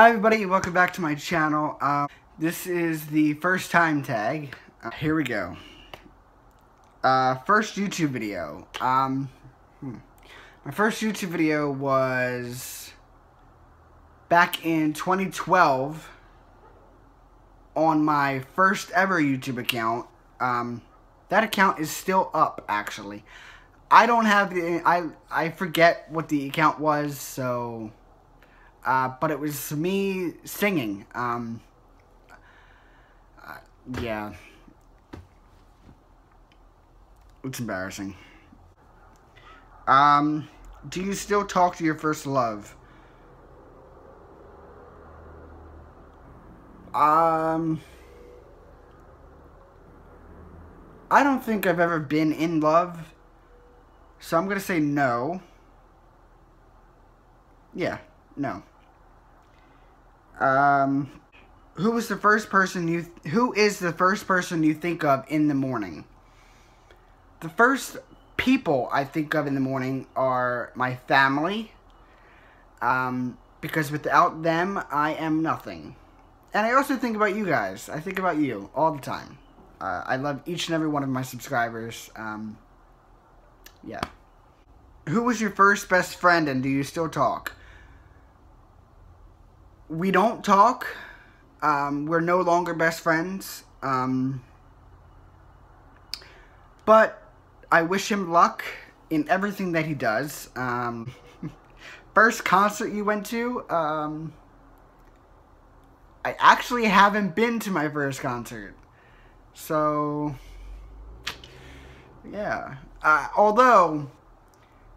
Hi everybody, welcome back to my channel. Uh, this is the first time tag. Uh, here we go. Uh, first YouTube video. Um, hmm. My first YouTube video was back in 2012 on my first ever YouTube account. Um, that account is still up actually. I don't have the I I forget what the account was, so uh, but it was me singing. Um, uh, yeah, it's embarrassing. Um, do you still talk to your first love? Um, I don't think I've ever been in love. So I'm going to say no. Yeah, no. Um, who was the first person you, who is the first person you think of in the morning? The first people I think of in the morning are my family. Um, because without them, I am nothing. And I also think about you guys. I think about you all the time. Uh, I love each and every one of my subscribers. Um, yeah. Who was your first best friend and do you still talk? We don't talk. Um, we're no longer best friends. Um, but I wish him luck in everything that he does. Um, first concert you went to? Um, I actually haven't been to my first concert. So, yeah. Uh, although,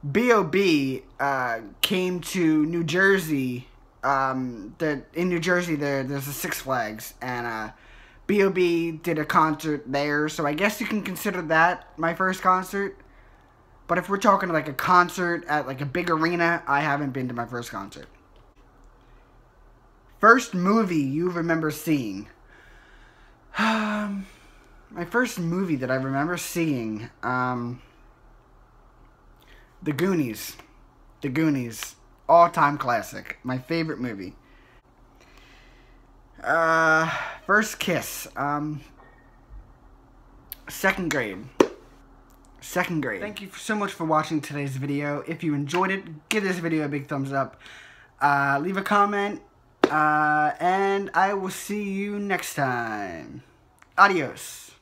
B.O.B. Uh, came to New Jersey. Um, the, in New Jersey, there there's a Six Flags, and uh, B.O.B. did a concert there, so I guess you can consider that my first concert. But if we're talking like a concert at like a big arena, I haven't been to my first concert. First movie you remember seeing? Um, my first movie that I remember seeing, um, The Goonies. The Goonies. All-time classic. My favorite movie. Uh, first kiss. Um, second grade. Second grade. Thank you so much for watching today's video. If you enjoyed it, give this video a big thumbs up. Uh, leave a comment. Uh, and I will see you next time. Adios.